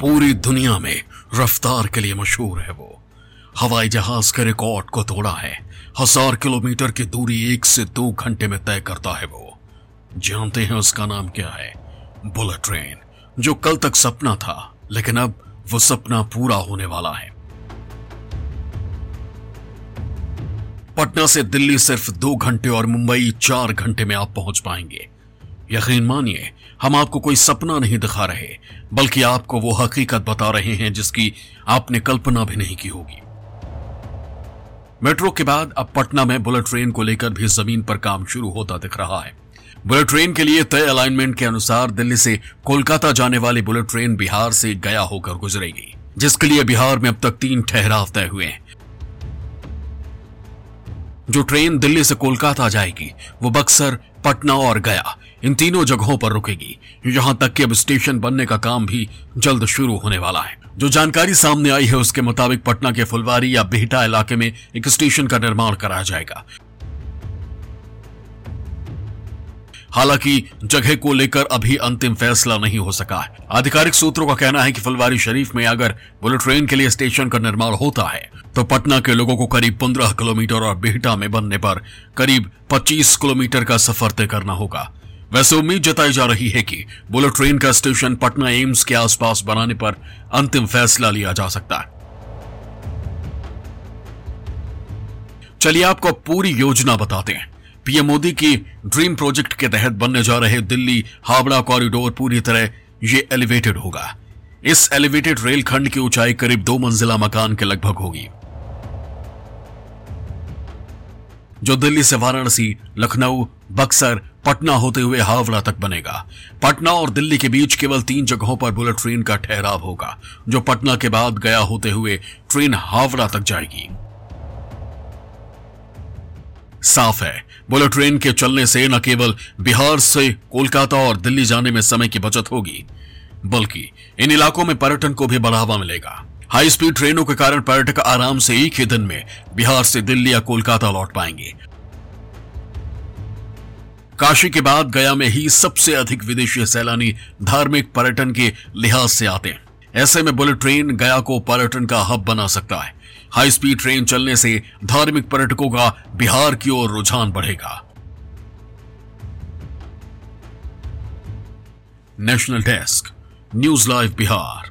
पूरी दुनिया में रफ्तार के लिए मशहूर है वो। हवाई जहाज़ के रिकॉर्ड को तोड़ा है। हज़ार किलोमीटर की दूरी एक से दो घंटे में तय करता है वो। जानते हैं उसका नाम क्या है? बुलेट ट्रेन, जो कल तक सपना था, लेकिन अब वो सपना पूरा होने वाला है। पटना से दिल्ली सिर्फ़ दो घंटे और मुंबई चार घंटे में आप पहुँच पाएँगे। यकीन मानिए, हम आपको कोई सपना नहीं दिखा रहे, बल्कि आपको वो हकीकत बता रहे हैं जिसकी आपने कल्पना भी नहीं की होगी। मेट्रो के बाद अब पटना में बुलेट ट्रेन को लेकर भी ज़मीन पर काम शुरू होता दिख रहा है। बुलेट ट्रेन के लिए तय अलाइनमेंट के अनुसार दिल्ली से कोलकाता जाने वाली बुलेट ट्रेन बिहार से गया होकर गुजरेगी, जिसके लिए बिहार में अब तक तीन ठहराव तय हुए हैं। जो ट्रेन दिल्ली से कोलकाता जाएगी, वो बक्सर, पटना और गया इन तीनों जगहों पर रुकेगी। यहाँ तक कि अब स्टेशन बनने का काम भी जल्द शुरू होने वाला है। जो जानकारी सामने आई है, उसके मुताबिक पटना के फुलवारी या बिहटा इलाके में एक स्टेशन का निर्माण कराया जाएगा। हालाँकि जगह को लेकर अभी अंतिम फैसला नहीं हो सका है। आधिकारिक सूत्रों का कहना है कि फुलवारी शरीफ में अगर बुलेट ट्रेन के लिए स्टेशन का निर्माण होता है तो पटना के लोगों को करीब 15 किलोमीटर और बिहटा में बनने पर करीब 25 किलोमीटर का सफ़र तय करना होगा। वैसे उम्मीद जताई जा रही है कि बुलेट ट्रेन का स्टेशन पटना एम्स के आसपास बनाने पर अंतिम फैसला लिया जा सकता है। चलिए आपको पूरी योजना बताते हैं। पीएम मोदी की ड्रीम प्रोजेक्ट के तहत बनने जा रहे दिल्ली हावड़ा कॉरिडोर पूरी तरह ये एलिवेटेड होगा। इस एलिवेटेड रेलखंड की ऊंचाई करीब दो मंजिला मकान के लगभग होगी। जो दिल्ली से वाराणसी, लखनऊ बक्सर पटना होते हुए हावड़ा तक बनेगा। पटना और दिल्ली के बीच केवल तीन जगहों पर बुलेट ट्रेन का ठहराव होगा, जो पटना के बाद गया होते हुए ट्रेन हावड़ा तक जाएगी। साफ़ है, बुलेट ट्रेन के चलने से न केवल बिहार से कोलकाता और दिल्ली जाने में समय की बचत होगी, बल्कि इन इलाकों में पर्यटन को भी बढ़ावा मिलेगा। हाई स्पीड ट्रेनों के कारण पर्यटक आराम से एक ही दिन में बिहार से दिल्ली या कोलकाता लौट पाएँगे। काशी के बाद गया में ही सबसे अधिक विदेशी सैलानी धार्मिक पर्यटन के लिहाज से आते हैं। ऐसे में बुलेट ट्रेन गया को पर्यटन का हब बना सकता है। हाई स्पीड ट्रेन चलने से धार्मिक पर्यटकों का बिहार की ओर रुझान बढ़ेगा। National desk, news live Bihar.